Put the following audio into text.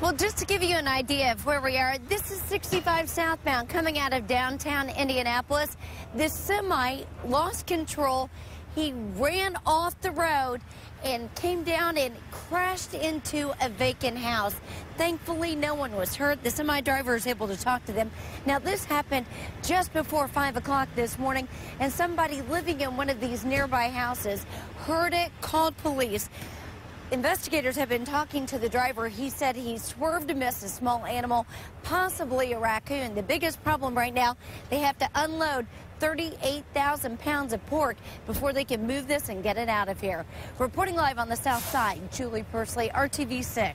Well, just to give you an idea of where we are, this is 65 southbound coming out of downtown Indianapolis. This semi lost control. He ran off the road and came down and crashed into a vacant house. Thankfully, no one was hurt. The semi driver was able to talk to them. Now, this happened just before 5 o'clock this morning, and somebody living in one of these nearby houses heard it, called police. Investigators have been talking to the driver. He said he swerved to miss a small animal, possibly a raccoon. The biggest problem right now, they have to unload 38,000 pounds of pork before they can move this and get it out of here. Reporting live on the south side, Julie Persley, RTV6.